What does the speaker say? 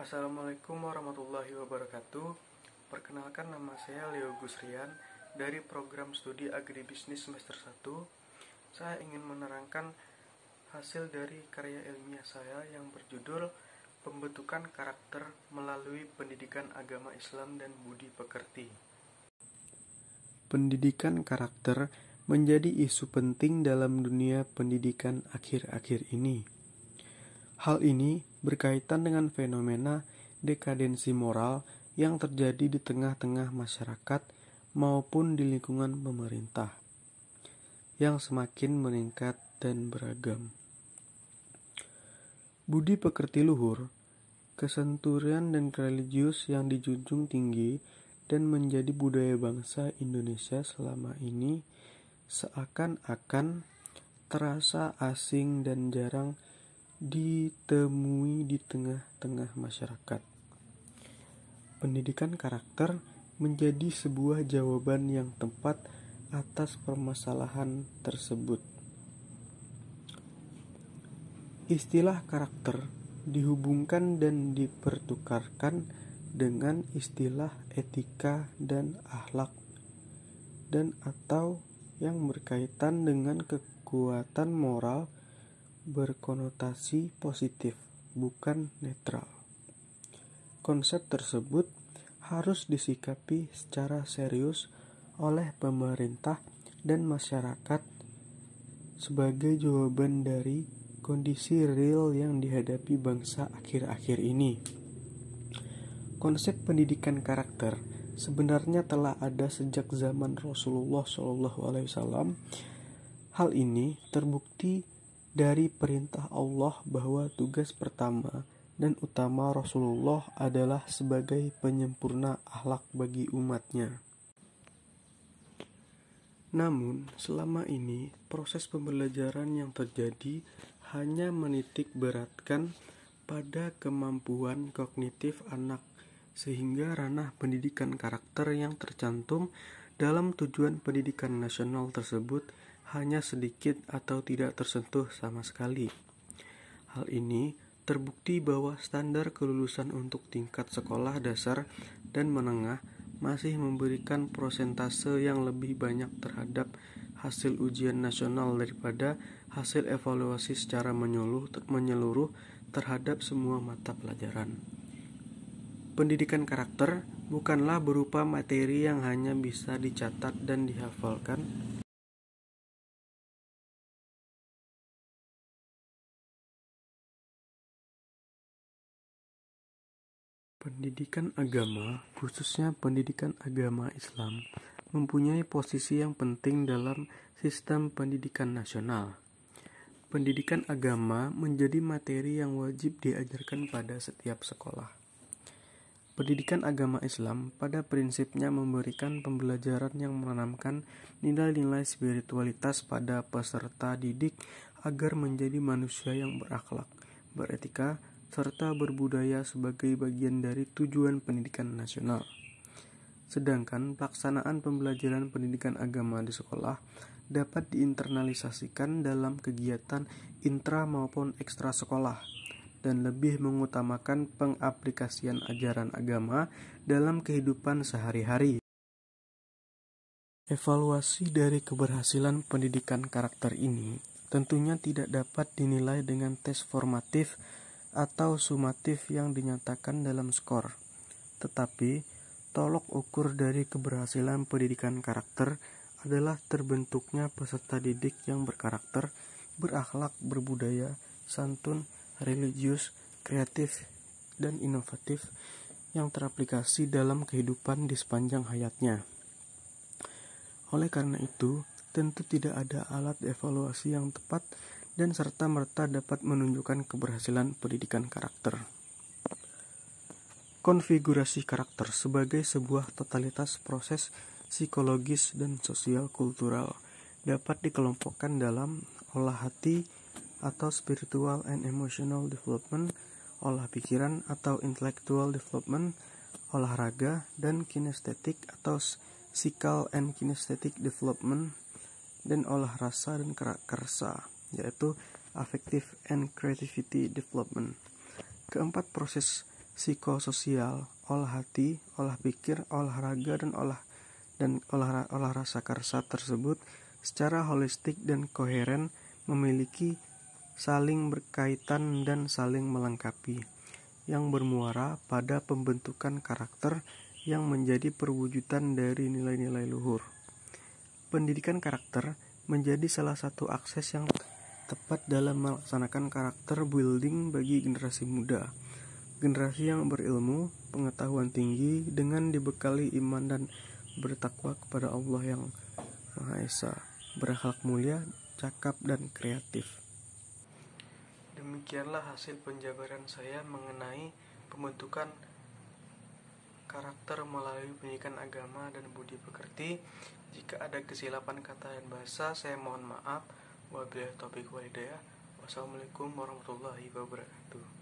Assalamualaikum warahmatullahi wabarakatuh. Perkenalkan nama saya Leo Gusrian dari program studi agribisnis semester 1. Saya ingin menerangkan hasil dari karya ilmiah saya yang berjudul Pembentukan Karakter Melalui Pendidikan Agama Islam dan Budi Pekerti. Pendidikan karakter menjadi isu penting dalam dunia pendidikan akhir-akhir ini. Hal ini berkaitan dengan fenomena dekadensi moral yang terjadi di tengah-tengah masyarakat maupun di lingkungan pemerintah yang semakin meningkat dan beragam. Budi pekerti luhur, kesenturian dan religius yang dijunjung tinggi dan menjadi budaya bangsa Indonesia selama ini seakan-akan terasa asing dan jarang ditemui di tengah-tengah masyarakat. Pendidikan karakter menjadi sebuah jawaban yang tepat atas permasalahan tersebut. Istilah karakter dihubungkan dan dipertukarkan dengan istilah etika dan akhlak dan atau yang berkaitan dengan kekuatan moral berkonotasi positif, bukan netral. Konsep tersebut harus disikapi secara serius oleh pemerintah dan masyarakat sebagai jawaban dari kondisi real yang dihadapi bangsa akhir-akhir ini. Konsep pendidikan karakter sebenarnya telah ada sejak zaman Rasulullah SAW. Hal ini terbukti dari perintah Allah bahwa tugas pertama dan utama Rasulullah adalah sebagai penyempurna akhlak bagi umatnya. Namun, selama ini proses pembelajaran yang terjadi hanya menitik beratkan pada kemampuan kognitif anak sehingga ranah pendidikan karakter yang tercantum dalam tujuan pendidikan nasional tersebut hanya sedikit atau tidak tersentuh sama sekali. Hal ini terbukti bahwa standar kelulusan untuk tingkat sekolah dasar dan menengah masih memberikan prosentase yang lebih banyak terhadap hasil ujian nasional daripada hasil evaluasi secara menyeluruh terhadap semua mata pelajaran. Pendidikan karakter bukanlah berupa materi yang hanya bisa dicatat dan dihafalkan, Pendidikan agama, khususnya pendidikan agama Islam, mempunyai posisi yang penting dalam sistem pendidikan nasional. Pendidikan agama menjadi materi yang wajib diajarkan pada setiap sekolah. Pendidikan agama Islam pada prinsipnya memberikan pembelajaran yang menanamkan nilai-nilai spiritualitas pada peserta didik agar menjadi manusia yang berakhlak, beretika, serta berbudaya sebagai bagian dari tujuan pendidikan nasional. Sedangkan pelaksanaan pembelajaran pendidikan agama di sekolah dapat diinternalisasikan dalam kegiatan intra maupun ekstra sekolah dan lebih mengutamakan pengaplikasian ajaran agama dalam kehidupan sehari-hari. Evaluasi dari keberhasilan pendidikan karakter ini tentunya tidak dapat dinilai dengan tes formatif atau sumatif yang dinyatakan dalam skor. Tetapi, tolok ukur dari keberhasilan pendidikan karakter adalah terbentuknya peserta didik yang berkarakter, berakhlak, berbudaya, santun, religius, kreatif, dan inovatif yang teraplikasi dalam kehidupan di sepanjang hayatnya. Oleh karena itu, tentu tidak ada alat evaluasi yang tepat dan serta-merta dapat menunjukkan keberhasilan pendidikan karakter. Konfigurasi karakter sebagai sebuah totalitas proses psikologis dan sosial kultural dapat dikelompokkan dalam olah hati atau spiritual and emotional development, olah pikiran atau intellectual development, olahraga, dan kinestetik atau physical and kinesthetic development, dan olah rasa dan kerasa yaitu Affective and Creativity Development. Keempat proses psikososial, olah hati, olah pikir, olahraga dan olah dan olah, olah rasa karsa tersebut secara holistik dan koheren memiliki saling berkaitan dan saling melengkapi yang bermuara pada pembentukan karakter yang menjadi perwujudan dari nilai-nilai luhur. Pendidikan karakter menjadi salah satu akses yang tepat dalam melaksanakan karakter building bagi generasi muda. Generasi yang berilmu, pengetahuan tinggi, dengan dibekali iman dan bertakwa kepada Allah yang Maha Esa, berakhlak mulia, cakap, dan kreatif. Demikianlah hasil penjabaran saya mengenai pembentukan karakter melalui pendidikan agama dan budi pekerti. Jika ada kesilapan kata dan bahasa, saya mohon maaf. Wabillahi taufiq walhidayah. Wassalamualaikum warahmatullahi wabarakatuh.